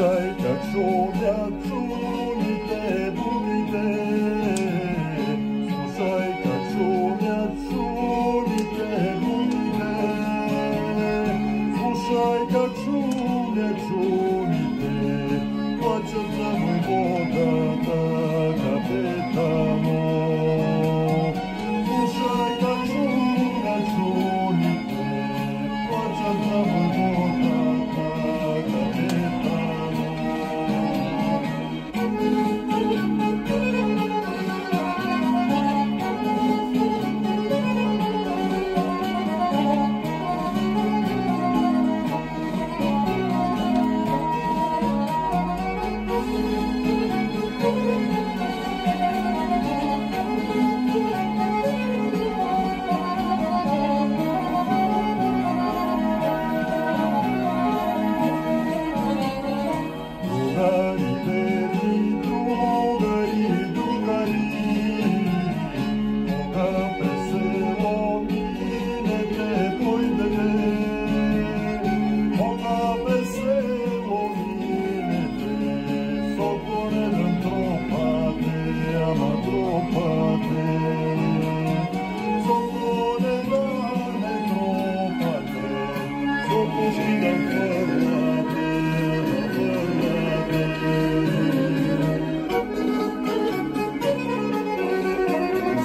Stai da sola, tu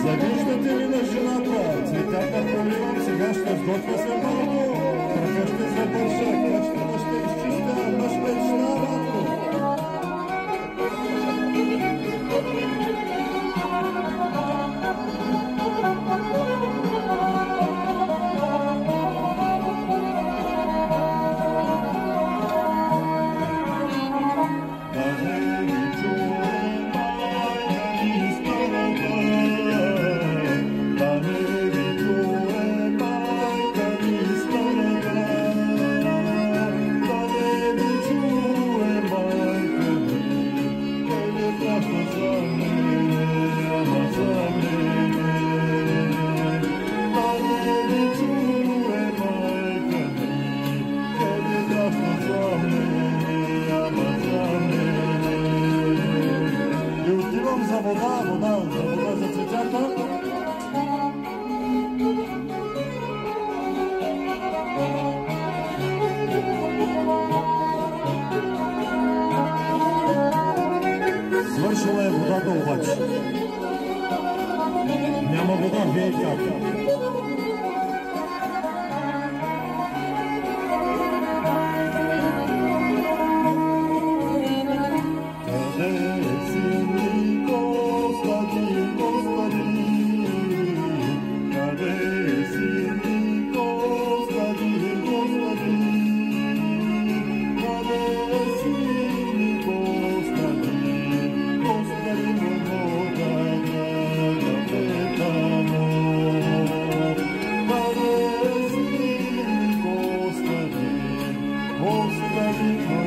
Завиждате ли на жената? Цветята поливам, сега ще сготвя самото. Пръха ще се бърша, качка ще Слышала я куда-то ухать. Меня могу там верить как-то. people.